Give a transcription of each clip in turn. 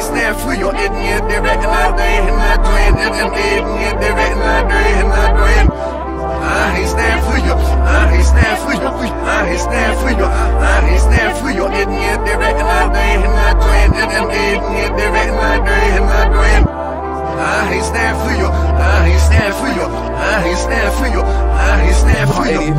snap for I drain and I drain and the head and the red and I drain I drain. I ah, for your. he's there for you. Uh, he's there for you. Uh, he's there for you. Uh, he's there for you.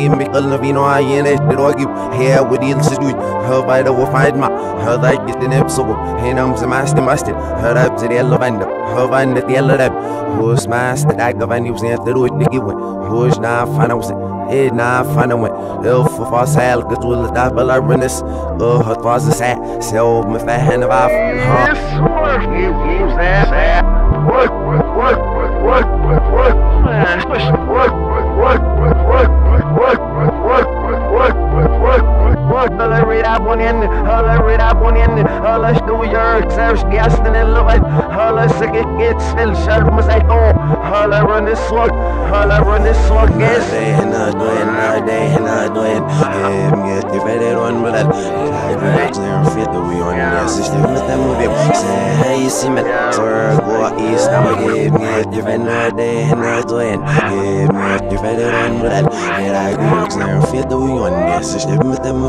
I get a loving I in it. Did I give here with Uy, hörweide wo feit ma Hörweid ist in Epso Hinum se meiste meiste Hörab se die Lewende Hörweide die Lewende Hus meiste Dagger wenn you sind der Ruhe Who's not Hus na fana wuse Eh na fana wen Elf of us hell get will da bella runners Oh hat was es sat So me fat hand of off Huh. have one in. Alle Rabbonien, alle Steuer, selbst Gasten in Luft, alle Säcke geht's viel, schalt muss ich um, alle Runde Slug, alle Runde Slug ist. Doing, not doing, not doing, not doing, ähm, jetzt gefällt dir und mir das, ich bin fit, we on the system, mit me, sir, go east, aber gib mir, you fell not doing, not doing,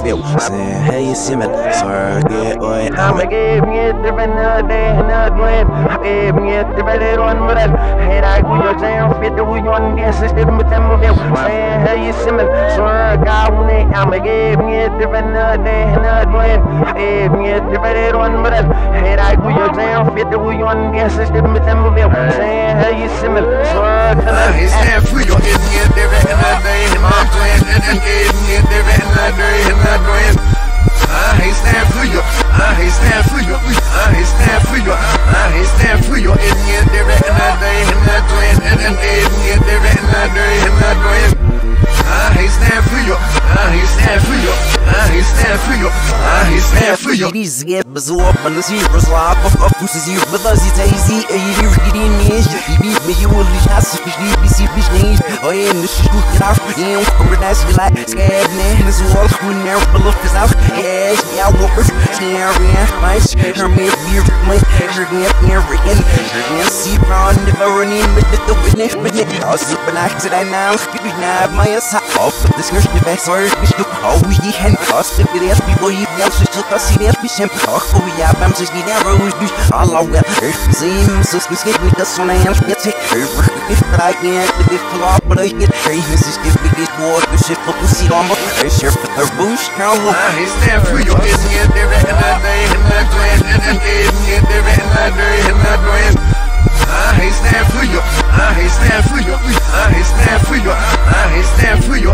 gib say, hey, you see me, Work it, I'ma give me a different another day, another grin. Give me a different little one with us. Head out you're jam, fit the way you want to dance, it's different with them with them. Saying, hey, you simming, swear I'ma give me a different another day, another grin. Give me a different little one with us. Head out you're jam, fit the way you want to dance, it's different with them with them. Saying, hey, you simming, swear I'ma give me a different another day, another grin. Give me a different another day, another grin. визге безлобно сижу слабо Пусть и вылазит из и иди ниж И бит мне его лишь Бишли биси бишни Ой, не шишу краф И он курнас вила Скэбне Из уол хунер Блуф из ав Эш Я уопер Снервен Майс Хермит Мир Мой Жигнет Нервен Жигнет Сиброн Неверни Мэддэ Мэддэ Мэддэ Ausübernachtet ein Nachgebiet Meyers auf das Hirsch der Besser ist du auch wie die Hand aus der Geräte wie wo ich wohl sich so dass sie nervt się Chuja wam coś I stand for you, I stand for you, I stand for you, I stand for you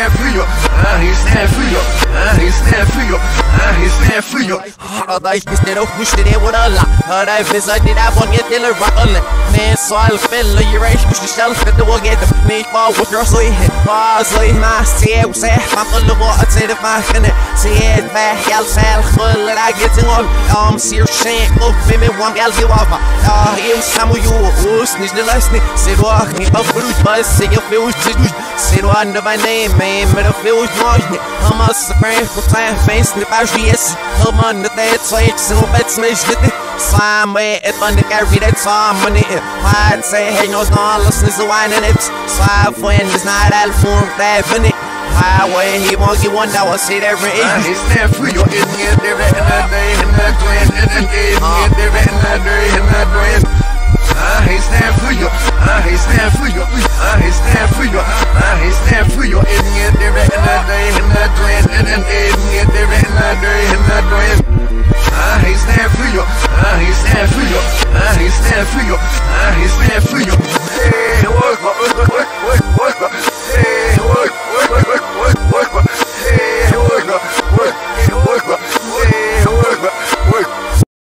stand free up. Uh, he stand free up. ah! he stand free up. Uh, he stand free up. Adayı istedim, müşteriye vurala. Aray fesat edip, on yeteler bakılın. من سالف اللي يريشكش الشلف الدواجد مش موت راسيه بازي ما سيه وسيح ما كل بوقت سيد ما خنق سيد ما يال سال خل راجت نقول ام سير شين قف من وام يال في وابا اه يم سامو يو وس نجد لسني سيد واخني بفروش بس يفوش تجوش سيد وان دبا نيم مين مرفوش موجني هم السفرين فتاين فين سنباش يس هم ان the dead slates and what's measured Swami, it money carry that swami Hard say, hey, no, no, listen, it's a wine and it's Swafin, it's not that for that minute Highway, he won't get one that will see that ring He stand free, you're in the end, in the day, in the clan, in the day, in the day, in the day, in the day I hate stand for you, I hate stand for you, I hate stand for you, I hate stand for you, in the end, in the day, in the clan, in the day